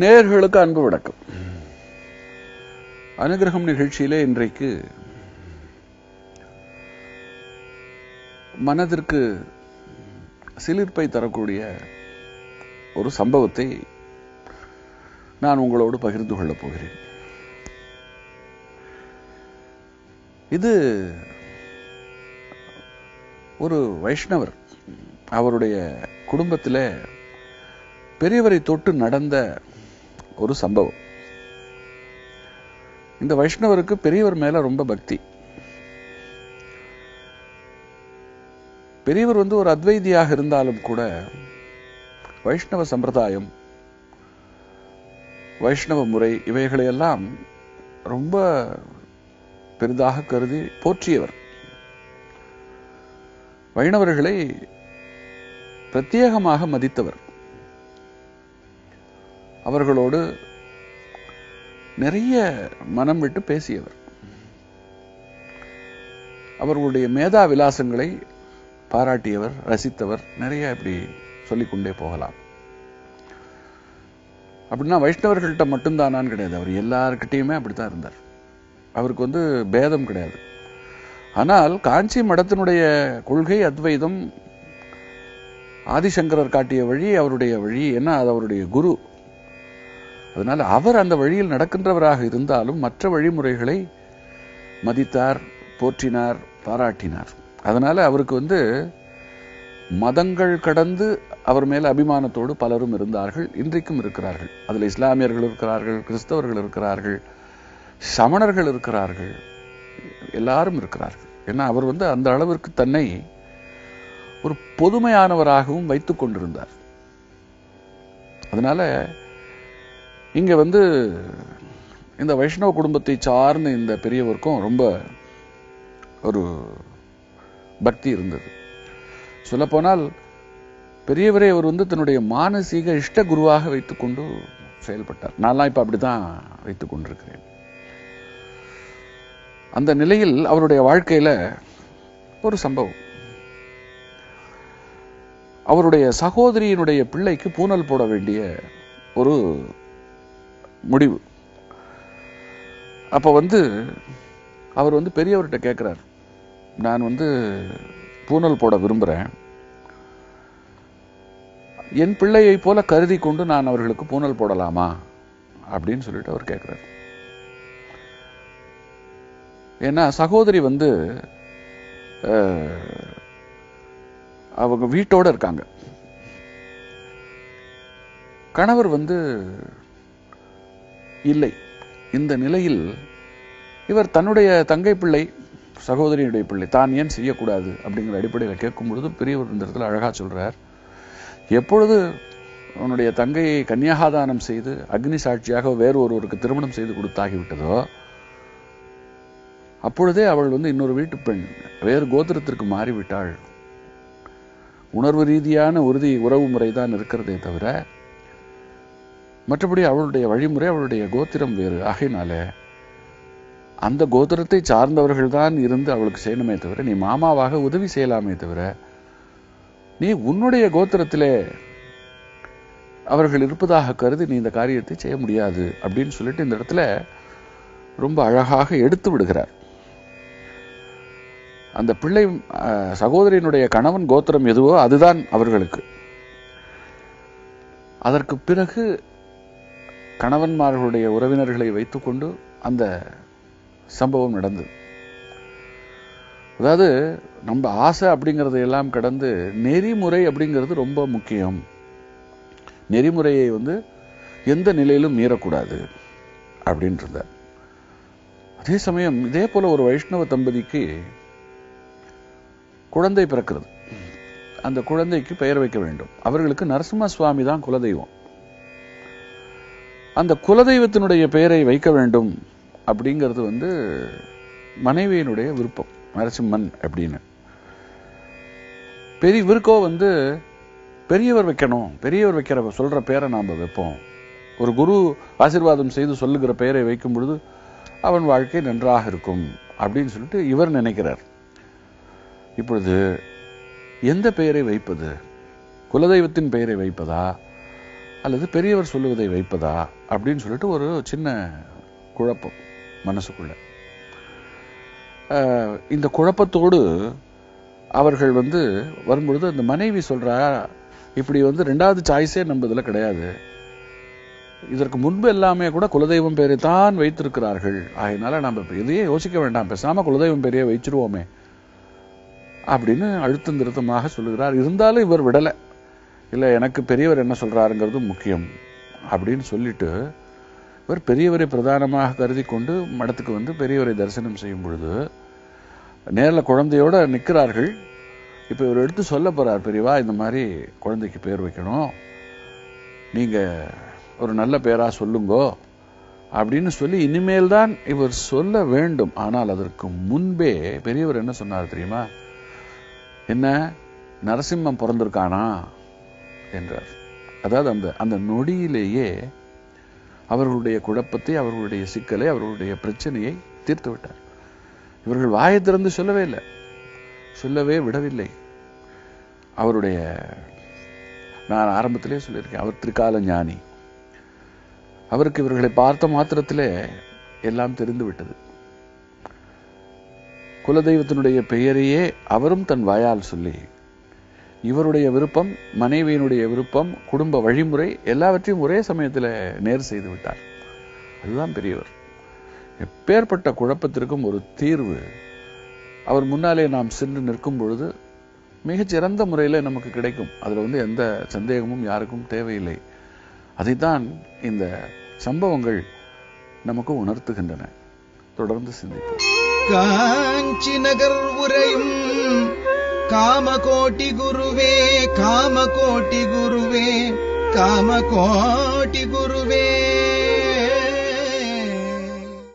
நேயர்களுக்கு அன்பு வணக்கம். அனுகிரகம் நிகழ்ச்சியிலே இன்றைக்கு மனதிற்கு சிலிர்ப்பை தரக்கூடிய ஒரு சம்பவத்தை நான் உங்களோடு பகிர்ந்து கொள்ளப் போகிறேன். இது ஒரு வைஷ்ணவர் அவருடைய குடும்பத்தில் பெரியவரை தொட்டு நடந்த ஒரு சம்பவம். இந்த வைஷ்ணவருக்கு பெரியவர் மேல ரொம்ப பக்தி. பெரியவர் வந்து ஒரு அத்வைதியாக இருந்தாலும் கூட வைஷ்ணவ சம்பிரதாயம் வைஷ்ணவ முறை இவைகளையெல்லாம் ரொம்ப பெரிதாக கருதி போற்றியவர். வைணவர்களை பிரத்யேகமாக மதித்தவர். அவர்களோடு நிறைய மனம் விட்டு பேசியவர். அவர்களுடைய மேதா விலாசங்களை பாராட்டியவர் ரசித்தவர் நிறைய இப்படி சொல்லிக்கொண்டே போகலாம். அப்படின்னா வைஷ்ணவர்கள்ட்ட மட்டும்தானான்னு கிடையாது. அவர் எல்லார்கிட்டையுமே அப்படித்தான் இருந்தார். அவருக்கு வந்து பேதம் கிடையாது. ஆனால் காஞ்சி மடத்தினுடைய கொள்கை அத்வைதம் ஆதிசங்கரர் காட்டிய வழி அவருடைய வழி ஏன்னா அது அவருடைய குரு. அதனால் அவர் அந்த வழியில் நடக்கின்றவராக இருந்தாலும் மற்ற வழிமுறைகளை மதித்தார் போற்றினார் பாராட்டினார். அதனால் அவருக்கு வந்து மதங்கள் கடந்து அவர் மேல அபிமானத்தோடு பலரும் இருந்தார்கள் இன்றைக்கும் இருக்கிறார்கள். அதில் இஸ்லாமியர்கள் இருக்கிறார்கள் கிறிஸ்தவர்கள் இருக்கிறார்கள் சமணர்கள் இருக்கிறார்கள் எல்லாரும் இருக்கிறார்கள். ஏன்னா அவர் வந்து அந்த அளவிற்கு தன்னை ஒரு பொதுமையானவராகவும் வைத்துக் கொண்டிருந்தார். அதனால இங்க வந்து இந்த வைஷ்ணவ குடும்பத்தை சார்ந்த இந்த பெரியவருக்கும் ரொம்ப ஒரு பக்தி இருந்தது. சொல்லப்போனால் பெரியவரே அவர் வந்து தன்னுடைய மானசீக இஷ்ட குருவாக வைத்துக்கொண்டு செயல்பட்டார். நான்லாம் இப்ப அப்படிதான் வைத்துக் கொண்டிருக்கிறேன். அந்த நிலையில் அவருடைய வாழ்க்கையில ஒரு சம்பவம். அவருடைய சகோதரியினுடைய பிள்ளைக்கு பூனல் போட வேண்டிய ஒரு முடிவு. அப்ப வந்து அவர் வந்து பெரியவர்கிட்ட கேட்கிறார் நான் வந்து பூனல் போட விரும்புறேன். என் பிள்ளையை போல கருதி கொண்டு நான் அவர்களுக்கு பூனல் போடலாமா? அப்படின்னு சொல்லிட்டு அவர் கேட்கிறார் ஏன்னா சகோதரி வந்து அவங்க வீட்டோட இருக்காங்க. கணவர் வந்து இல்லை. இந்த நிலையில் இவர் தன்னுடைய தங்கை பிள்ளை சகோதரியுடைய பிள்ளை தான் ஏன் செய்யக்கூடாது அப்படிங்கிற அடிப்படையில் கேட்கும் பொழுது பெரியவர் இந்த இடத்துல அழகா சொல்றார். எப்பொழுது உன்னுடைய தங்கையை கன்னியாகாதானம் செய்து அக்னி சாட்சியாக வேறு ஒருவருக்கு திருமணம் செய்து கொடுத்தாகிவிட்டதோ அப்பொழுதே அவள் வந்து இன்னொரு வீட்டு பெண் வேறு கோத்திரத்திற்கு மாறிவிட்டாள். உணர்வு ரீதியான உறுதி உறவு முறை தான் இருக்கிறதே தவிர மற்றபடி அவளுடைய வழிமுறை அவளுடைய கோத்திரம் வேறு. ஆகையினால அந்த கோத்திரத்தை சார்ந்தவர்கள் தான் இருந்து அவளுக்கு செய்யணுமே தவிர நீ மாமாவாக உதவி செய்யலாமே தவிர நீ உன்னுடைய கோத்திரத்திலே அவர்கள் இருப்பதாக கருதி நீ இந்த காரியத்தை செய்ய முடியாது அப்படின்னு சொல்லிட்டு இந்த இடத்துல ரொம்ப அழகாக எடுத்து விடுகிறார். அந்த பிள்ளை சகோதரியினுடைய கணவன் கோத்திரம் எதுவோ அதுதான் அவர்களுக்கு. அதற்கு பிறகு கணவன்மார்களுடைய உறவினர்களை வைத்துக்கொண்டு அந்த சம்பவம் நடந்தது. அதாவது நம்ம ஆசை அப்படிங்கறதை எல்லாம் கடந்து நெறிமுறை அப்படிங்கிறது ரொம்ப முக்கியம். நெறிமுறையை வந்து எந்த நிலையிலும் மீறக்கூடாது அப்படின்றது அதே சமயம் இதே போல ஒரு வைஷ்ணவ தம்பதிக்கு குழந்தை பிறக்கிறது. அந்த குழந்தைக்கு பெயர் வைக்க வேண்டும். அவர்களுக்கு நரசிம்ம சுவாமி தான் குலதெய்வம். அந்த குலதெய்வத்தினுடைய பெயரை வைக்க வேண்டும் அப்படிங்கிறது வந்து மனைவியினுடைய விருப்பம். நரசிம்மன் அப்படின்னு. பெரிய விருக்கோ வந்து பெரியவர் வைக்கணும். பெரியவர் வைக்கிற சொல்கிற பேரை நாம் வைப்போம். ஒரு குரு ஆசீர்வாதம் செய்து சொல்லுகிற பெயரை வைக்கும் பொழுது அவன் வாழ்க்கை நன்றாக இருக்கும் அப்படின்னு சொல்லிட்டு இவர் நினைக்கிறார். இப்பொழுது எந்த பெயரை வைப்பது? குலதெய்வத்தின் பெயரை வைப்பதா? அல்லது பெரியவர் சொல்லுவதை வைப்பதா அப்படின்னு சொல்லிட்டு ஒரு சின்ன குழப்பம் மனசுக்குள்ள. இந்த குழப்பத்தோடு அவர்கள் வந்து வரும்பொழுது அந்த மனைவி சொல்றா இப்படி வந்து ரெண்டாவது சாய்ஸே நம்ம இதுல கிடையாது. இதற்கு முன்பு எல்லாமே கூட குலதெய்வம் பேரை தான் வைத்திருக்கிறார்கள். அதனால நம்ம இப்ப இதையே யோசிக்க வேண்டாம். பேசாம குலதெய்வம் பேரையே வச்சிருவோமே. அப்படின்னு அழுத்தம் திருத்தமாக சொல்லுகிறார். இருந்தாலும் இவர் விடலை. இல்லை எனக்கு பெரியவர் என்ன சொல்கிறாருங்கிறது முக்கியம் அப்படின்னு சொல்லிட்டு இவர் பெரியவரை பிரதானமாக கருதி கொண்டு மடத்துக்கு வந்து பெரியவரை தரிசனம் செய்யும் பொழுது நேரில் குழந்தையோடு நிற்கிறார்கள் இப்போ இவர் எடுத்து சொல்ல போகிறார் பெரியவா இந்த மாதிரி குழந்தைக்கு பேர் வைக்கணும். நீங்கள் ஒரு நல்ல பேராக சொல்லுங்கோ அப்படின்னு சொல்லி இனிமேல் தான் இவர் சொல்ல வேண்டும். ஆனால் அதற்கு முன்பே பெரியவர் என்ன சொன்னார் தெரியுமா? என்ன? நரசிம்மம் பிறந்திருக்கானா? என்றார். அதாவது அந்த அந்த நொடியிலேயே அவர்களுடைய குழப்பத்தை அவர்களுடைய சிக்கலை அவர்களுடைய பிரச்சனையை தீர்த்து விட்டார். இவர்கள் வாயை திறந்து சொல்லவே இல்லை. சொல்லவே விடவில்லை. அவருடைய நான் ஆரம்பத்திலே சொல்லியிருக்கேன் அவர் திரிகால ஞானி. அவருக்கு இவர்களை பார்த்த மாத்திரத்திலே எல்லாம் தெரிந்து விட்டது. குலதெய்வத்தினுடைய பெயரையே அவரும் தன் வாயால் சொல்லி இவருடைய விருப்பம் மனைவியினுடைய விருப்பம் குடும்ப வழிமுறை எல்லாவற்றையும் ஒரே சமயத்தில் நேர் செய்து விட்டார். அதுதான் பெரியவர். எப்பேற்பட்ட குழப்பத்திற்கும் ஒரு தீர்வு. அவர் முன்னாலே நாம் சென்று நிற்கும் பொழுது மிகச் சிறந்த முறையில் நமக்கு கிடைக்கும். அதுல வந்து எந்த சந்தேகமும் யாருக்கும் தேவையில்லை. அதைத்தான் இந்த சம்பவங்கள் நமக்கு உணர்த்துகின்றன. தொடர்ந்து சிந்திப்போம். காஞ்சி நகர் உரையும் कामकोटिगुरुवे कामकोटिगुरुवे कामकोटिगुरुवे